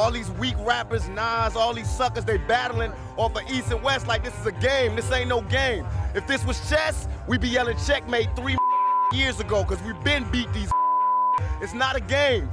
All these weak rappers, Nas, all these suckers, they battling off of East and West like this is a game. This ain't no game. If this was chess, we'd be yelling checkmate three years ago because we've been beat these. It's not a game.